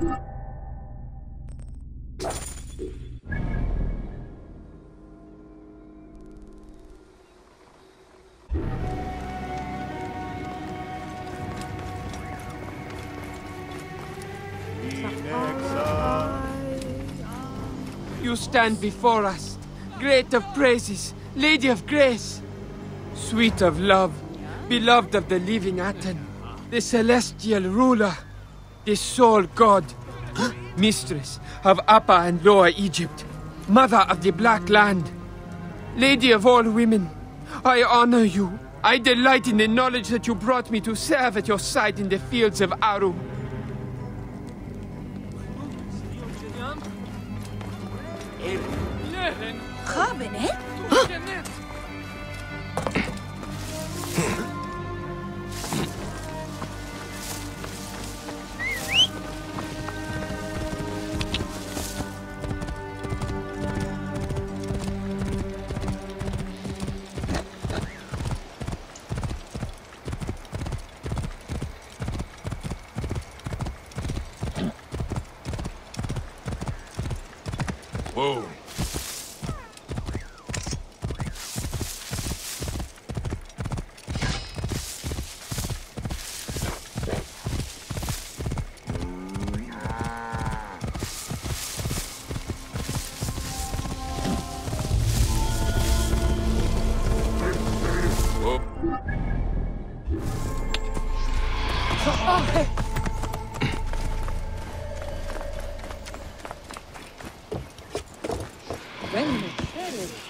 You stand before us, great of praises, lady of grace, sweet of love, beloved of the living Aten, the celestial ruler, the sole god, mistress of Upper and Lower Egypt, mother of the Black Land, lady of all women, I honor you. I delight in the knowledge that you brought me to serve at your side in the fields of Aru. Robin. Whoa. When the shadows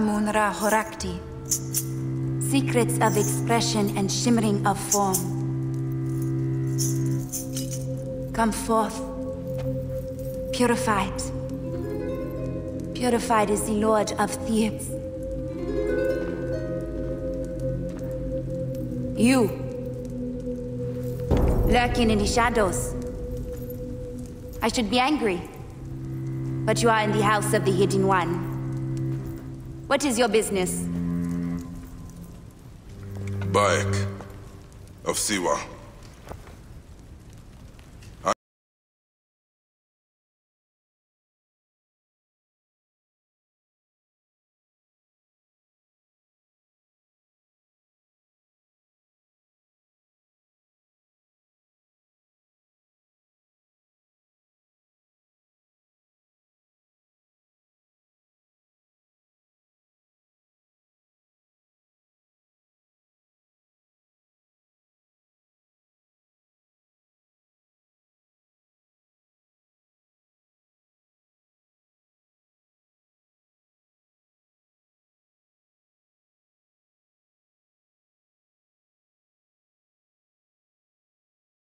Amun Ra Horakti. Secrets of expression and shimmering of form. Come forth. Purified. Purified is the Lord of Thebes. You. Lurking in the shadows. I should be angry. But you are in the house of the Hidden One. What is your business? Bayek of Siwa.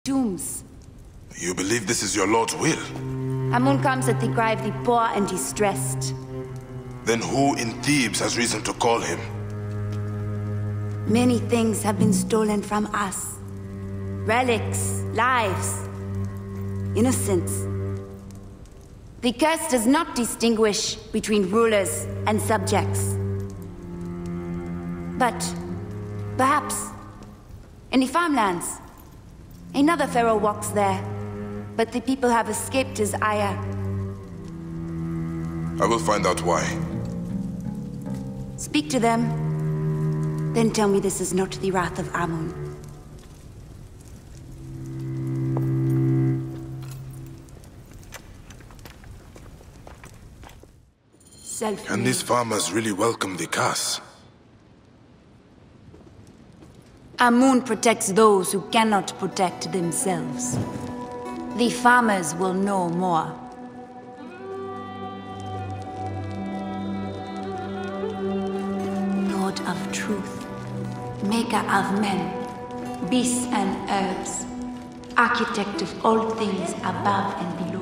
Dooms. You believe this is your Lord's will? Amun comes at the cry of the poor and distressed. Then who in Thebes has reason to call him? Many things have been stolen from us. Relics, lives, innocence. The curse does not distinguish between rulers and subjects. But, perhaps, in the farmlands, another pharaoh walks there. But the people have escaped his ire. I will find out why. Speak to them. Then tell me this is not the wrath of Amun. Self Can these farmers really welcome the curse? Amun protects those who cannot protect themselves. The farmers will know more. Lord of truth, maker of men, beasts and herbs, architect of all things above and below.